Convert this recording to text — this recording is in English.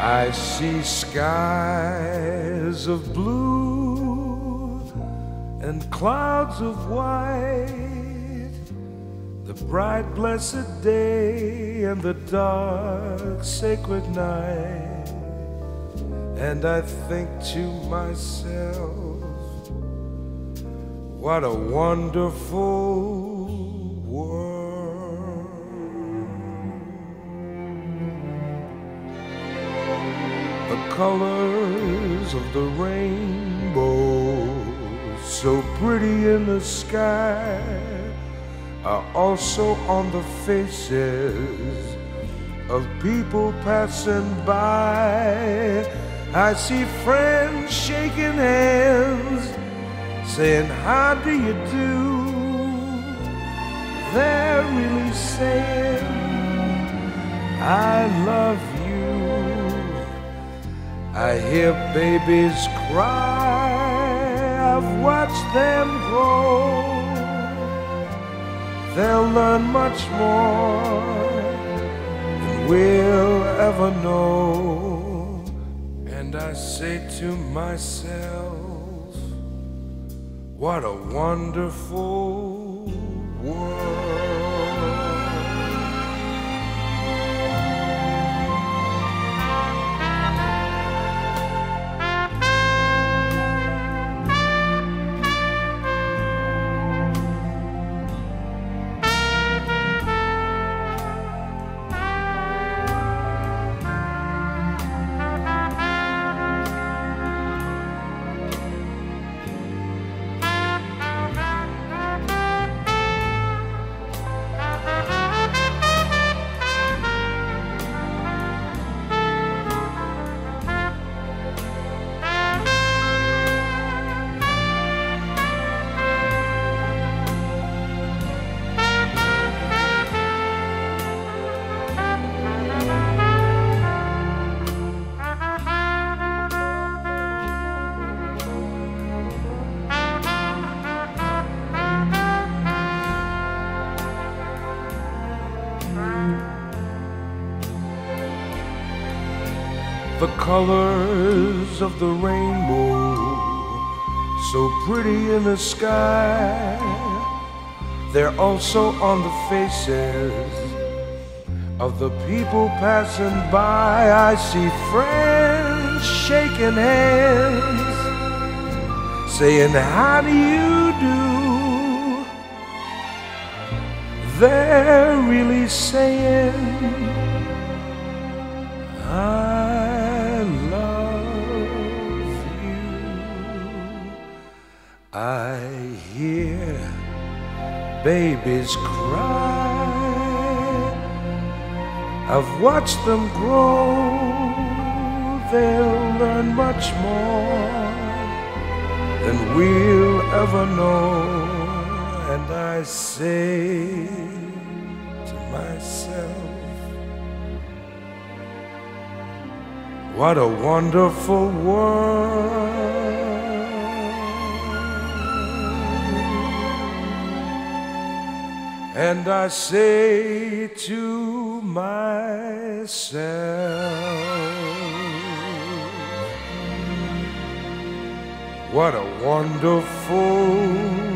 I see skies of blue and clouds of white, the bright blessed day and the dark sacred night. And I think to myself, what a wonderful world. Colors of the rainbow, so pretty in the sky, are also on the faces of people passing by. I see friends shaking hands, saying, How do you do? They're really saying, I love you. I hear babies cry, I've watched them grow. They'll learn much more than we'll ever know. And I say to myself, what a wonderful world. The colors of the rainbow, so pretty in the sky. They're also on the faces of the people passing by. I see friends shaking hands, saying, How do you do? They're really saying, I hear babies cry. I've watched them grow. They'll learn much more than we'll ever know. And I say to myself, What a wonderful world. And I say to myself, What a wonderful